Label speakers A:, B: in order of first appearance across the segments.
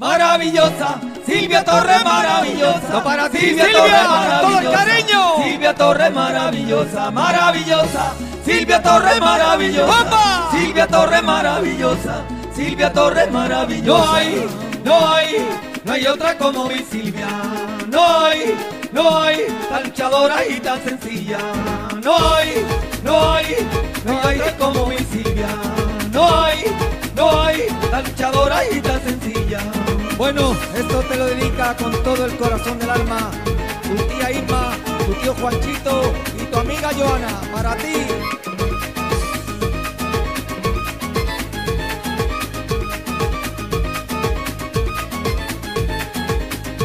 A: Maravillosa, Silvia Torre maravillosa.
B: No para ti,
A: Silvia,
B: Silvia,
A: Torre
B: todo el
A: maravillosa.
B: cariño.
A: Silvia Torre maravillosa, maravillosa. Silvia Torre maravillosa.
B: ¡Opa!
A: Silvia Torre maravillosa. Silvia Torre maravillosa. No hay, no hay, no hay otra como mi Silvia. No hay, no hay tan luchadora y tan sencilla. No hay, no hay, no hay otra como mi Silvia.
B: Bueno, esto te lo dedica con todo el corazón del alma tu tía Irma, tu tío Juanchito y tu amiga Joana, para ti.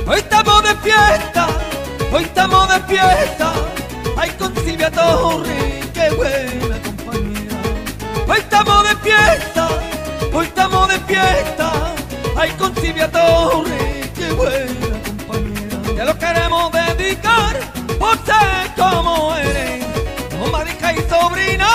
A: Hoy estamos de fiesta, hoy estamos de fiesta. Ay, con Silvia Torre, qué buena compañía. Hoy estamos de fiesta, hoy estamos de fiesta. Ay, con Silvia Torre, qué buena compañía. Te lo queremos dedicar por ser como eres. Como marica y sobrina,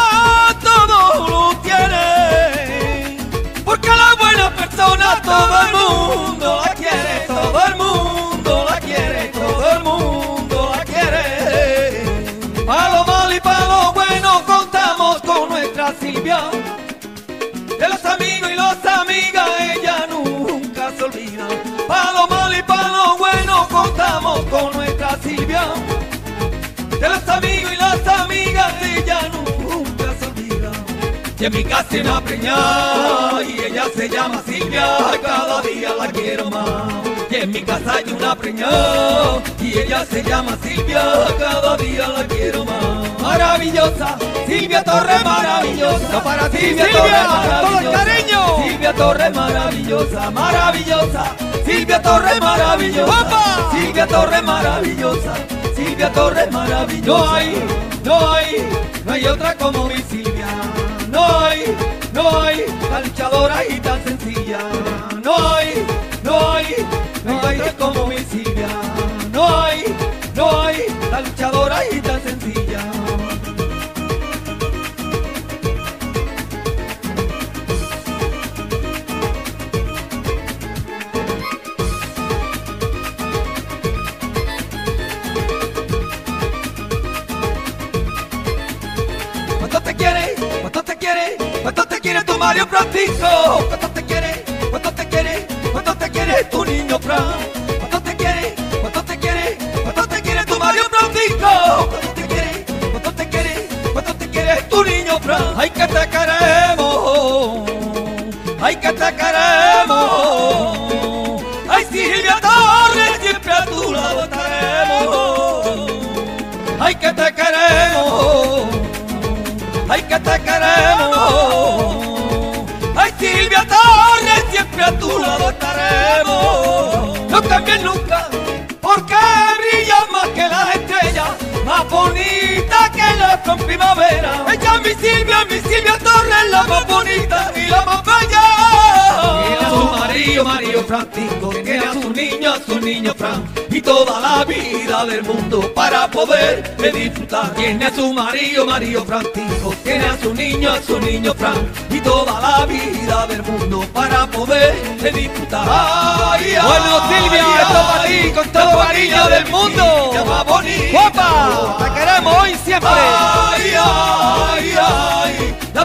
A: todo lo tiene. Porque la buena persona todo el mundo la quiere, todo el mundo la quiere, todo el mundo la quiere. Pa' lo malo y pa' lo bueno contamos con nuestra Silvia. De los amigos y las amigas bueno contamos con nuestra Silvia. De los amigos y las amigas ella nunca se olvida. Y en mi casa hay una preñada y ella se llama Silvia, cada día la quiero más. Y en mi casa hay una preñada y ella se llama Silvia, cada Maravillosa, Silvia Torre maravillosa.
B: Para ti,
A: Silvia,
B: Silvia, todo el
A: maravillosa.
B: cariño.
A: Silvia Torre maravillosa, maravillosa. Silvia Torre maravillosa.
B: ¡Opa!
A: Silvia Torre maravillosa. Silvia Torre maravillosa. No hay, no hay, no hay otra como mi Silvia. No hay, no hay tan luchadora y tan sencilla. Mario Francisco? ¿Cuánto te quiere? ¿Cuánto te quiere? ¿Cuánto te quiere tu niño Fran? No cambies nunca, porque brilla más que las estrellas, más bonita que la con primavera. Ella es mi Silvia, mi Silvia Torres, la más bonita y la más bella. Marido, Mario Francisco, tiene a su niño, a su niño Fran, y toda la vida del mundo para poder disfrutar. Tiene a su marido, Mario Francisco, tiene a su niño, a su niño Fran, y toda la vida del mundo para poder disfrutar. Ay, ay,
B: Bueno, Silvia,
A: ay,
B: esto para ti, con todo cariño del mundo. ¡Guapa! ¡Te queremos hoy siempre!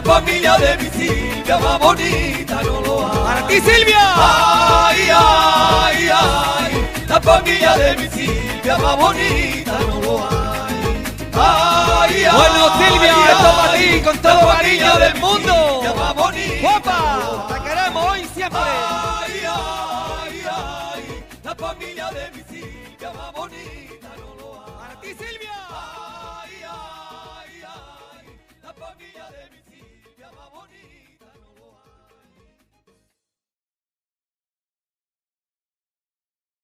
A: familia de mi Silvia más bonita no lo hay.
B: ¡Para ti, Silvia!
A: ¡Ay, ay, ay! La familia de mi Silvia más bonita no lo hay. ¡Ay, ay!
B: Bueno, Silvia,
A: ay,
B: esto para ti, con todo del mundo. Silvia más bonita. ¡Guapa!
A: ¡La
B: queremos
A: hoy
B: siempre!
A: ¡Ay,
B: ay,
A: ay!
B: La familia de mi
A: Silvia más bonita no lo hay.
B: ¡Para ti, Silvia!
A: ¡Ay, ay, ay! La familia de mi Ella va bonita.